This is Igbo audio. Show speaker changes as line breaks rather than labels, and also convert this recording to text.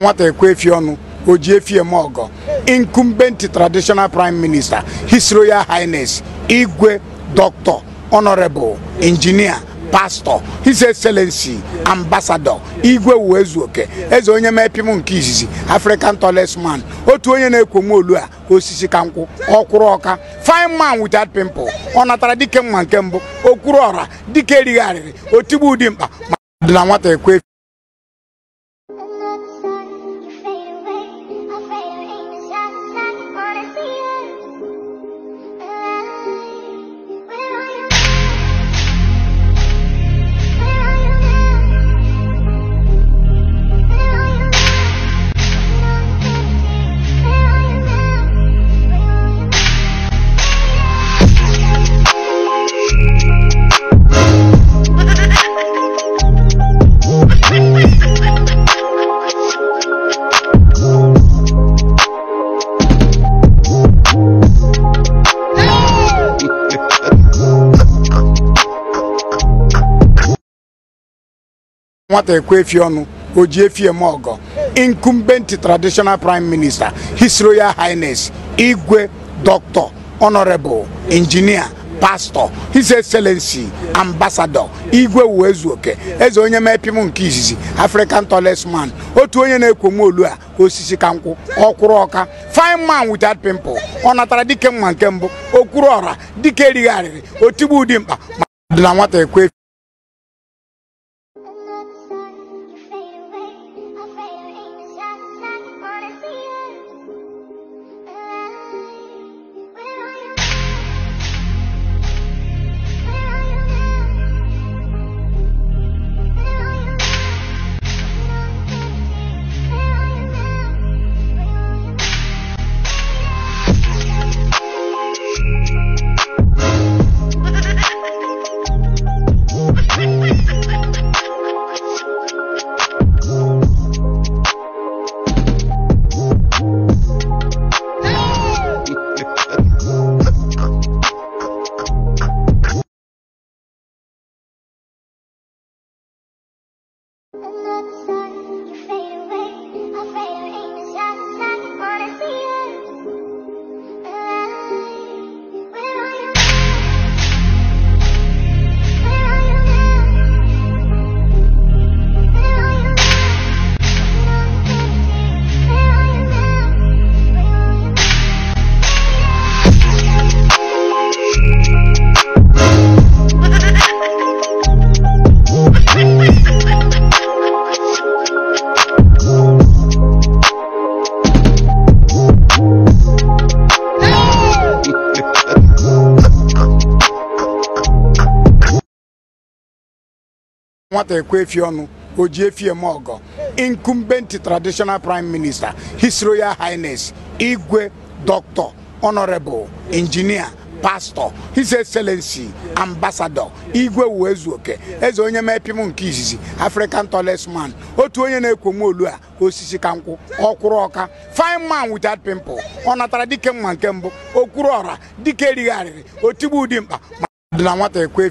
nwata ekwe efi ọnụ o ji efi eme ọgọ. Incumbent traditional prime minister his royal highness igwe dr. Honorable engineer pastor his excellency ambassador igwe uwezuoke eze onye mepim nke izizi african tallest man otu onye na-ekwomu olu a osisi ka nkwụ ọkwụrụ ọka. Fine man without pimple ọ natara dike mma nke mbụ okwuru ọra dike erighị arịrị otigbu ụdị mkpa. Ma dị na nwata ekwe nwata ekwe efi ọnụ o ji efi eme ọgọ. Incumbent traditional prime minister his royal highness igwe dr honorable engineer pastor his excellency ambassador igwe uwezuoke eze onye mepim nke izizi african tallest man otu onye na-ekwomu olu a osisi ka nkwụ ọkwụrụ ọka. Fine man without pimple ọ natara dike mma nke mbụ okwuru ọra dike erighị arịrị otigbu ụdị mkpa. Ma dị na nwata ekwe
Another sun, you fade away. Afraid of ain't
nwata ekwe efi ọnụ o ji efi eme ọgọ incumbent traditional prime minister his royal highness igwe dr honorable engineer pastor his excellency ambassador igwe uwezuoke eze onye mepim nke izizi african tallest man otu onye na-ekwomu olu a osisi ka nkwụ ọkwụrụ ọka. Fine man without pimple ọ natara dike mma nke mbụ okwuru ọra dike erighị arịrị otigbu ụdị mkpa. Ma dị na nwata ekwe